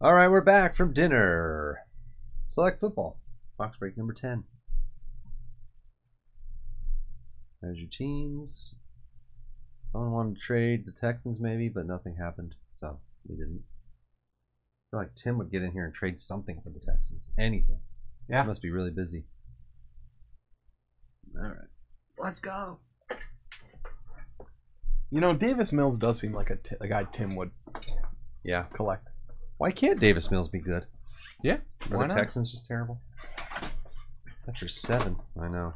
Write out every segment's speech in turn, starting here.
All right, we're back from dinner. Select football. Box break number 10. There's your teams. Someone wanted to trade the Texans, maybe, but nothing happened, so we didn't. I feel like Tim would get in here and trade something for the Texans. Anything. Yeah. He must be really busy. All right. Let's go. You know, Davis Mills does seem like a, t- a guy Tim would Yeah. collect. Why can't Davis Mills be good? Yeah, Are why the not? Texans just terrible? After seven, I know.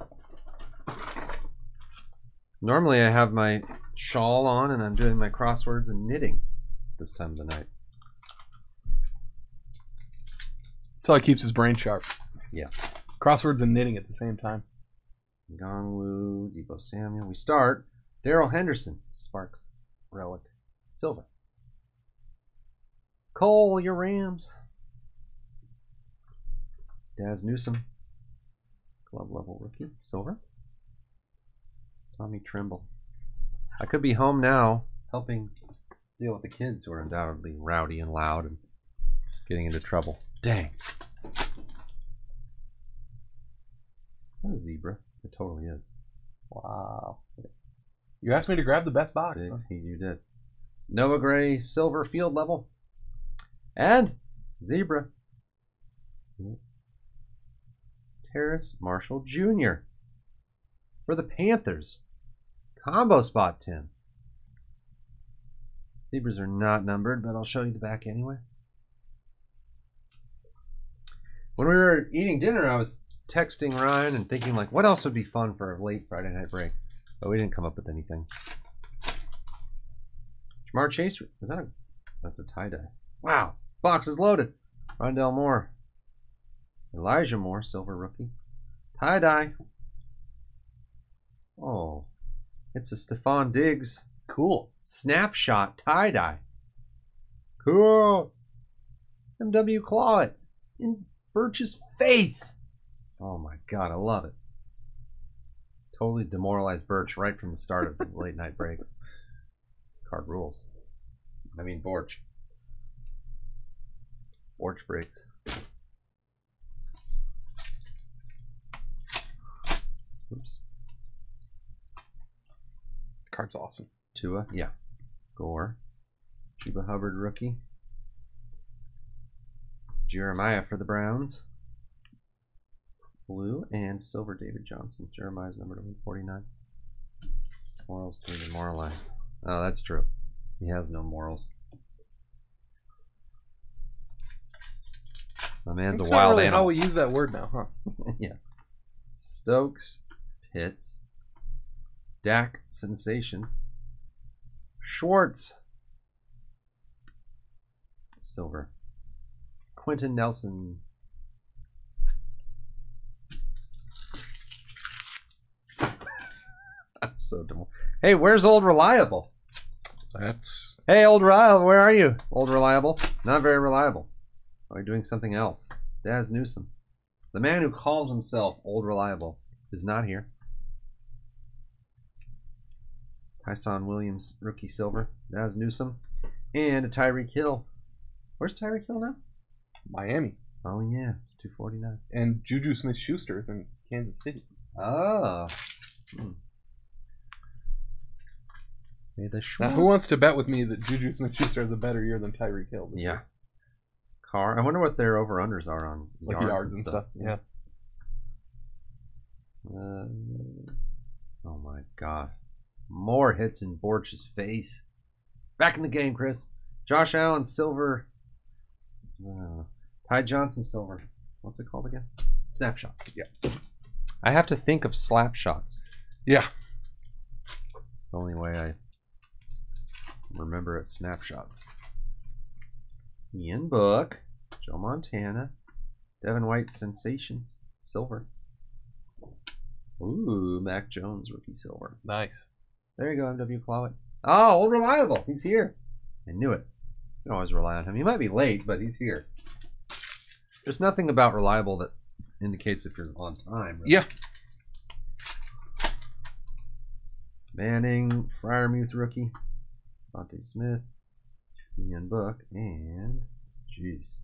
Normally, I have my shawl on and I'm doing my crosswords and knitting this time of the night. That's how he keeps his brain sharp. Yeah. Crosswords and knitting at the same time. Gongwu, Deebo Samuel. We start. Darrell Henderson, Sparks, Relic, Silver. Cole, your Rams. Dazz Newsome, club level rookie, Silver. Tommy Tremble. I could be home now helping deal with the kids who are undoubtedly rowdy and loud and getting into trouble. Dang. That a zebra. It totally is. Wow. You asked me to grab the best box. Huh? you did. Noah Gray, silver field level. And zebra. Terrace Marshall Jr. For the Panthers. Combo spot 10. Zebras are not numbered, but I'll show you the back anyway. When we were eating dinner, I was texting Ryan and thinking, like, what else would be fun for a late Friday night break? But we didn't come up with anything. Ja'Marr Chase, is that a? That's a tie dye. Wow, box is loaded. Rondale Moore, Elijah Moore, silver rookie, tie dye. Oh, it's a Stefon Diggs Cool. snapshot tie dye. Cool. MW claw it in Birch's face. Oh my god, I love it. Totally demoralized Birch right from the start of the late night breaks. Card rules. I mean Borch. Borch breaks. Oops. The Card's awesome. Tua, yeah. Gore. Chuba Hubbard rookie. Jeremiah for the Browns. Blue and silver David Johnson. Jeremiah's number to 149. Morals to be demoralized. Oh, that's true. He has no morals. The man's That's a not wild really animal. how we use that word now, huh? yeah. Stokes, Pitts, Dak, Sensations, Schwartz, Silver, Quenton Nelson. I'm so dumb. Hey, where's old reliable? That's Hey, old reliable, where are you? Old reliable, not very reliable. Are you doing something else? Dazz Newsome, the man who calls himself old reliable, is not here. Tyson Williams, rookie silver. Dazz Newsome. and a Tyreek Hill. Where's Tyreek Hill now? Miami. Oh yeah, two forty nine. And Juju Smith Schuster is in Kansas City. Oh. Hmm. Now, who wants to bet with me that Juju Smith Schuster has a better year than Tyreek Hill? This Yeah. year? Car. I wonder what their over unders are on Like yards, yards, and stuff. Yeah. Uh, oh my god. More hits in Borch's face. Back in the game, Chris. Josh Allen, silver. Uh, Ty Johnson, silver. What's it called again? Snapshot. Yeah. I have to think of slap shots. Yeah. It's the only way I remember it. Snapshots. Ian Book, Joe Montana, Devin White, Sensations, silver. Ooh, Mac Jones, rookie silver. Nice. There you go, MW Clowet. Oh, old reliable. He's here. I knew it. You can always rely on him. He might be late, but he's here. There's nothing about reliable that indicates if you're on time. really. Yeah. Manning, Freiermuth rookie, Monte Smith, Ian Book, and Jeez.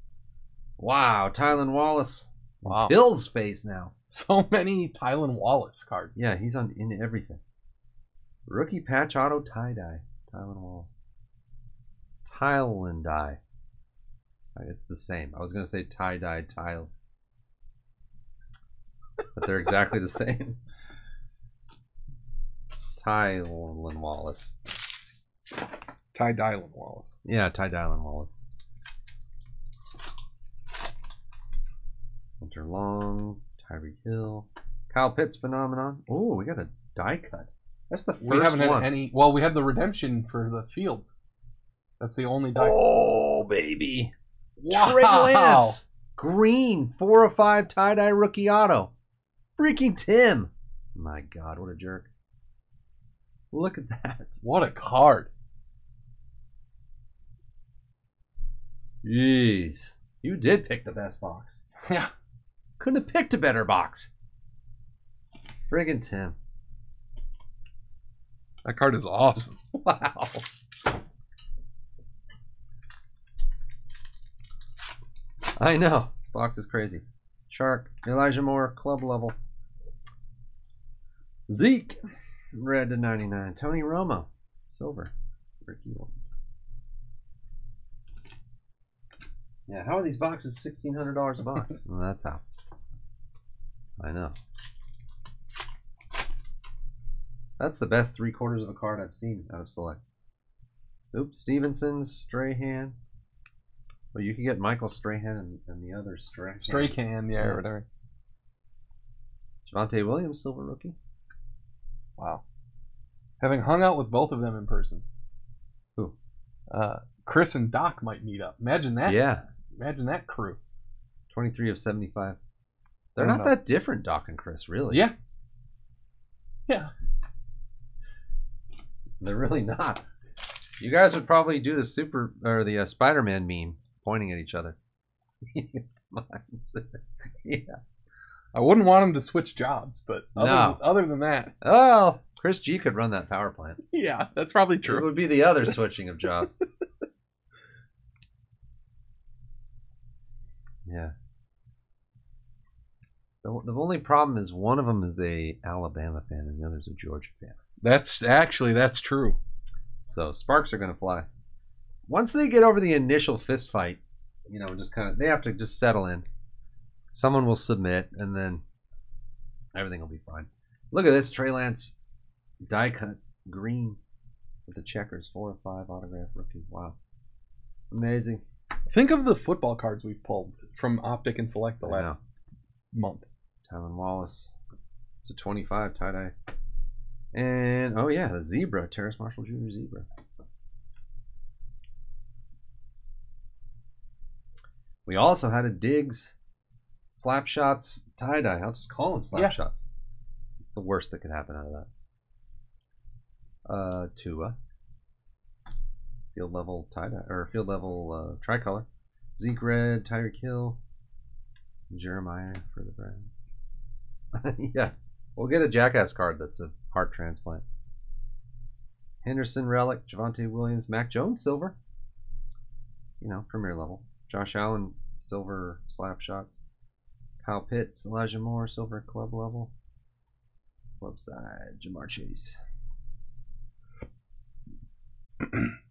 Wow, Tylan Wallace. Wow. Bill's face now. So many Tylan Wallace cards. Yeah, he's on in everything. Rookie patch auto tie dye. Tylan Wallace. Tylen dye. It's the same. I was gonna say tie dye tile. But they're exactly the same. Tylan Wallace. Ty Dylan Wallace. Yeah, Ty Dylan Wallace. Hunter Long, Tyreek Hill, Kyle Pitts phenomenon. Oh, we got a die cut. That's the first one. we haven't one. had any. Well, we had the redemption for the Fields. That's the only die. Oh, baby. wow. Trey Lance. Green, four or five tie dye rookie auto. Freaking Tim. My God, what a jerk. Look at that. What a card. Jeez. You did pick the best box. Yeah. Couldn't have picked a better box. Friggin' Tim. That card is awesome. Wow. I know. Box is crazy. Shark, Elijah Moore, club level. Zeke, red to 99. Tony Romo, silver. Ricky Williams. Yeah, how are these boxes $1,600 a box? well, that's how. I know. That's the best three quarters of a card I've seen out of Select. So, Stevenson, Strahan. Well, you can get Michael Strahan and, and the other Strahan. Strahan, yeah, Yeah. whatever. Javonte Williams, silver rookie. Wow. Having hung out with both of them in person. Who? Uh, Chris and Doc might meet up. Imagine that. Yeah, Imagine that crew. 23 of 75. They're don't know. that different, Doc and Chris, really. Yeah. Yeah. They're really not. You guys would probably do the super or the uh, Spider-Man meme, pointing at each other. Yeah. I wouldn't want them to switch jobs, but other, No. other than that, Oh, Chris G could run that power plant. yeah, that's probably true. It would be the other switching of jobs. yeah. The, the only problem is one of them is a Alabama fan and the other's a Georgia fan. That's actually that's true. So sparks are going to fly. Once they get over the initial fist fight, you know, just kind of they have to just settle in. Someone will submit, and then everything will be fine. Look at this Trey Lance die cut green with the checkers, four or five autograph rookie. Wow, amazing. Think of the football cards we've pulled from Optic and Select the last month. Tylan Wallace to twenty-five tie dye, and oh yeah, the zebra, Terrace Marshall Jr. zebra. We also had a Diggs slap shots tie dye. I'll just call them slap Yeah. shots. It's the worst that could happen out of that. Uh, Tua. Field level tie dye or field level uh, tricolor. Zeke red, Tyreek Hill, Jeremiah for the Browns. yeah, we'll get a jackass card that's a heart transplant. Henderson relic, Javonte Williams, Mac Jones silver. You know, premier level. Josh Allen silver slap shots. Kyle Pitts, Elijah Moore silver club level. Club side, Ja'Marr Chase.